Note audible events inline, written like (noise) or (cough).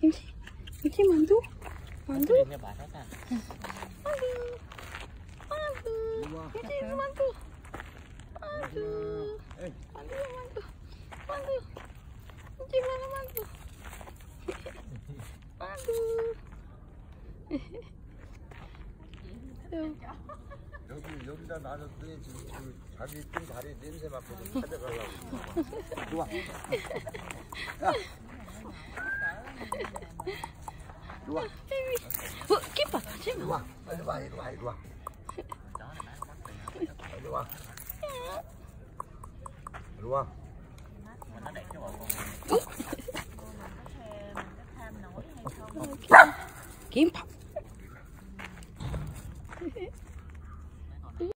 김치 김치 만두? 만두? 만두. 만두 김치 만두. 만두. (laughs) 만두 만두. 만두. 김치 만두 만두. 만두. 여기 여기다 놔뒀더니 지금 그 자기 등 다리 냄새 맡고 좀 찾아가려고. 좋아. (laughs) 이리 와. 어, 끼빠. 이리 와. 이리 와. 이리 와. 이리 와. 이리 와. 이리 와. kiếm phật